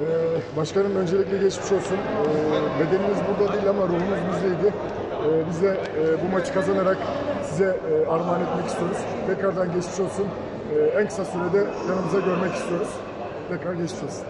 Ee, başkanım öncelikle geçmiş olsun. Ee, bedenimiz burada değil ama ruhumuz bizdeydi. Ee, biz de e, bu maçı kazanarak size e, armağan etmek istiyoruz. Tekrardan geçmiş olsun. Ee, en kısa sürede yanımıza görmek istiyoruz. Tekrar geçmiş olsun.